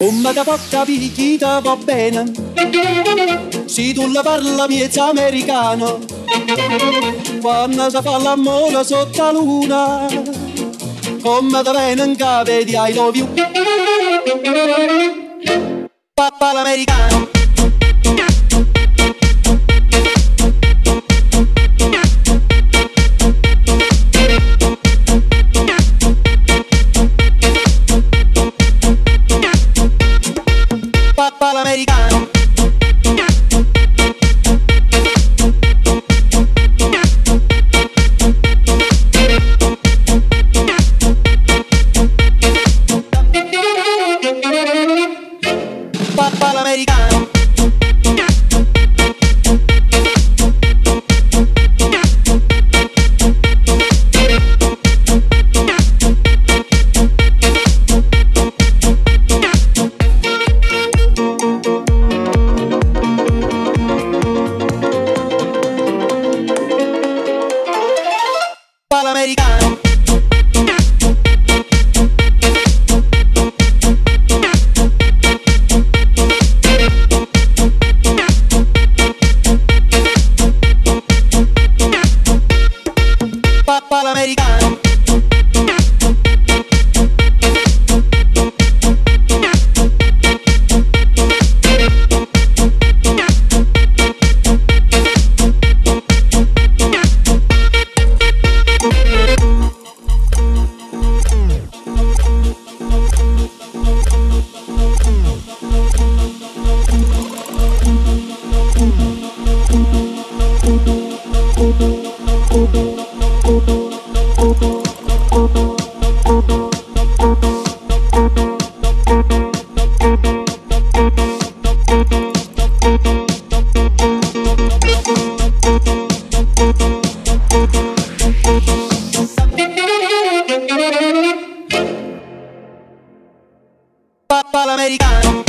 Come da porta picchita va bene. Se tu la parla miezza americano. Quando si fa l'amore sotto la luna Come da bene in capo di I love you Papà l'americano Papà l'americano Papà Papà l'americano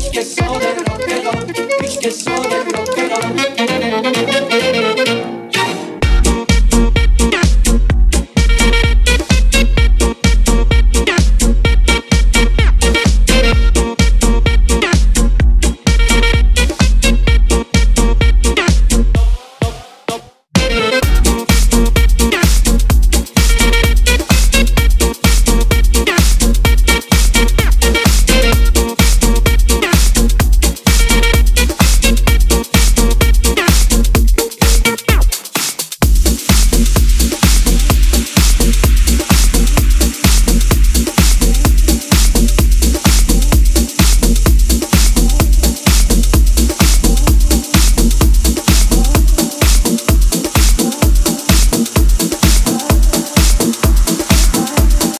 پیش که ساده رو پیش که ساده